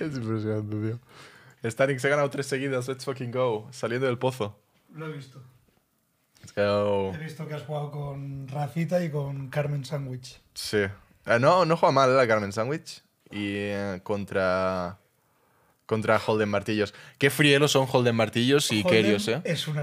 Es impresionante, tío. Static se ha ganado tres seguidas, let's fucking go. Saliendo del pozo. Lo he visto. He visto que has jugado con Rafita y con Carmen Sandwich. Sí. Eh, no, no juega mal eh, la Carmen Sandwich. Y eh, contra. Contra Holden Martillos. Qué frielos son Holden Martillos y Holden Kerios, eh. Es una